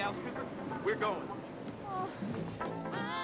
Alice Cooper? We're going. Oh.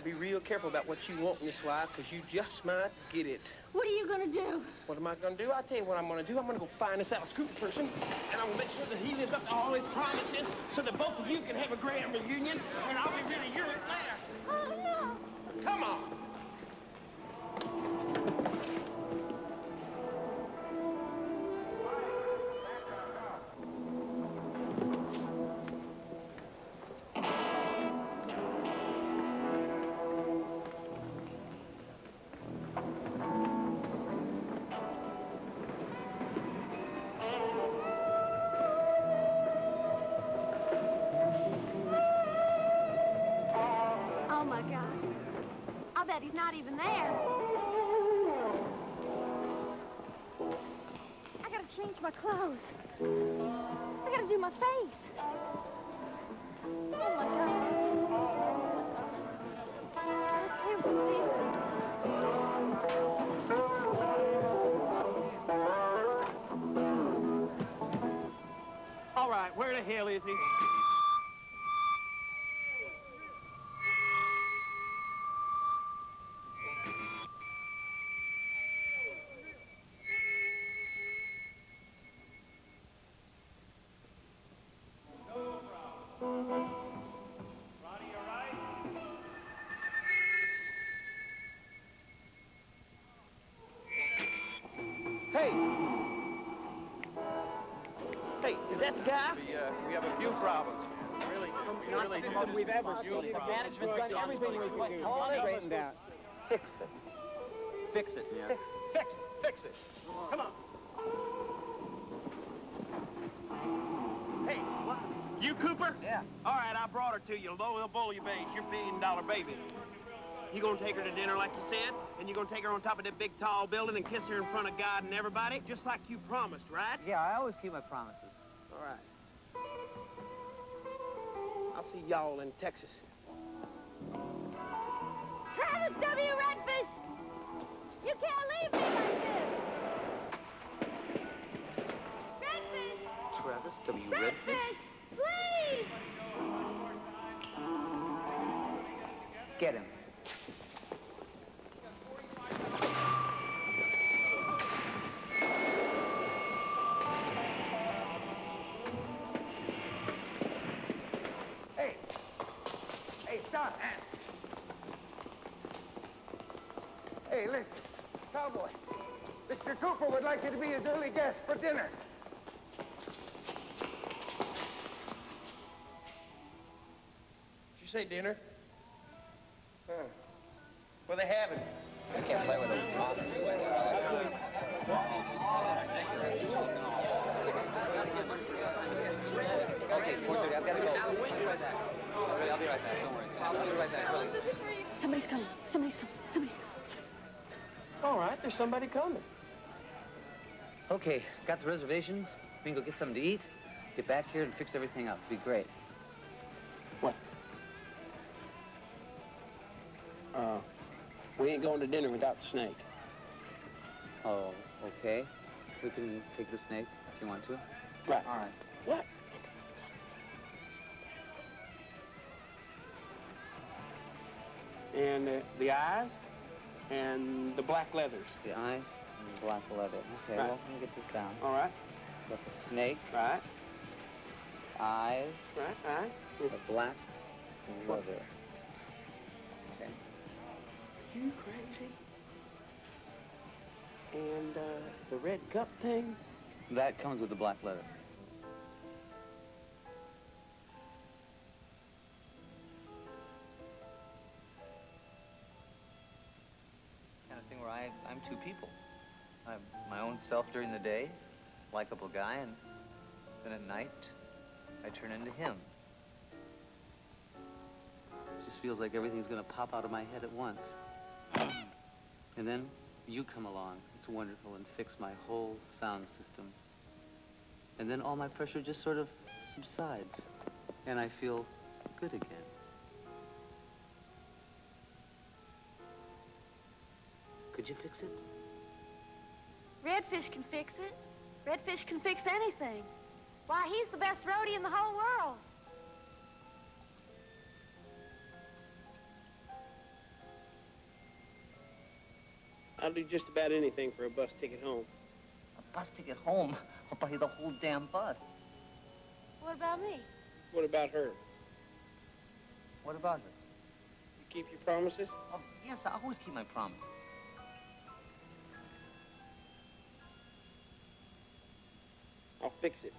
You gotta be real careful about what you want in this life, because you just might get it. what are you gonna do? What am I gonna do? I'll tell you what I'm gonna do. I'm gonna go find this Alice Cooper person, and I'm gonna make sure that he lives up to all his promises, so that both of you can have a grand reunion, and I'll be really your at last. Oh, no! Come on. Not even there. I gotta change my clothes. I gotta do my face. Oh, my God. All right, where the hell is he? Hey, is that the guy? We, uh, we have a few problems. Really, really, system we've ever seen. The management's done everything we can do. All they Straightened out. Fix it. Fix it, yeah. Fix Fix it. Fix it. Come on. Hey, what? you Cooper? Yeah. All right, I brought her to you. Lola Bouillabase, your billion dollar baby. You gonna take her to dinner like you said, and you gonna take her on top of that big tall building and kiss her in front of God and everybody, just like you promised, right? Yeah, I always keep my promises. All right. I'll see y'all in Texas. Travis W. Redfish! You can't leave me like this! Redfish! Travis W. Redfish! Please! Get him. Hey, stop! Hey, listen, cowboy. Mr. Cooper would like you to be his early guest for dinner. Did you say dinner? Huh. Well, they haven't. I can't play with those monsters. Okay, 4:30. I've got to go. I'll be right back. I'll be right back. Don't worry. I'll be right back. Really. Somebody's coming. Somebody's coming. Somebody's coming. All right, there's somebody coming. Okay, got the reservations. We can go get something to eat, get back here and fix everything up. Be great. What? Uh, we ain't going to dinner without the snake. Oh, okay. We can take the snake if you want to. Right. All right. What? And uh, the eyes and the black leathers. The eyes and the black leather. Okay, Right. well, let me get this down. All right, Got the snake, right, eyes, right, right. the black leather. Okay. You crazy? And uh, the red cup thing? That comes with the black leather. I'm two people. I'm my own self during the day, likable guy, and then at night, I turn into him. It just feels like everything's gonna pop out of my head at once. and then you come along. It's wonderful and fix my whole sound system. And then all my pressure just sort of subsides, and I feel good again. Could you fix it? Redfish can fix it. Redfish can fix anything. Why, he's the best roadie in the whole world. I'll do just about anything for a bus ticket home. A bus ticket home. I'll buy you the whole damn bus. What about me? What about her? What about her? You keep your promises? Oh, yes, I always keep my promises. Fix it.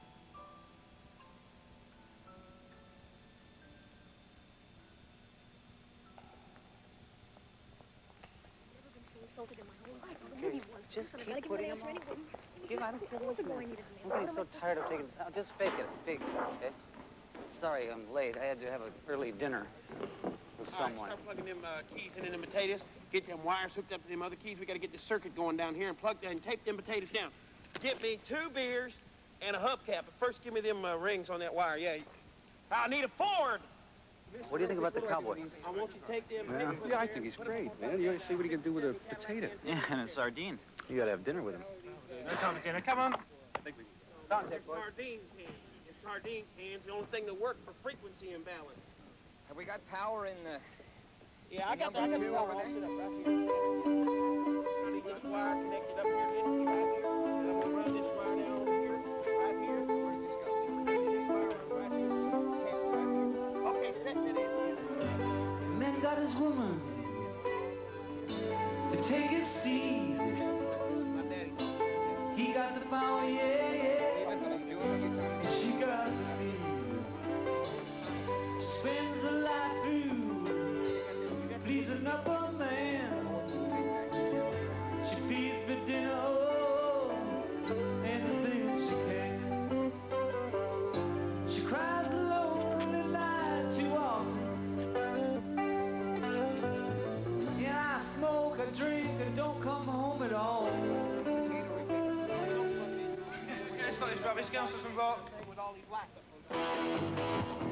Just keep putting them on. Give, I don't feel this way. I'm getting so tired of taking. I'll just fake it. Fake it, okay? Sorry, I'm late. I had to have an early dinner with All right, someone. start plugging them uh, keys in, in them potatoes. Get them wires hooked up to them other keys. We got to get this circuit going down here and plug and tape them potatoes down. Get me two beers and a hubcap. But first, give me them uh, rings on that wire. Yeah. I need a Ford. What do you think about the cowboy? I want you to take them. Yeah, yeah, I think he's great, man. You ought to see what he can do with a potato. Yeah, and a sardine. You gotta have dinner with him. Let's on the dinner. Come on. Contact, sardine cans. And sardine cans, the only thing that work for frequency imbalance. Have we got power in the... Yeah, I got that. I got the woman to take his daddy. He got the power, yeah, yeah. And she got the lead. Spends her life through pleasing up a man. With all these lacquer.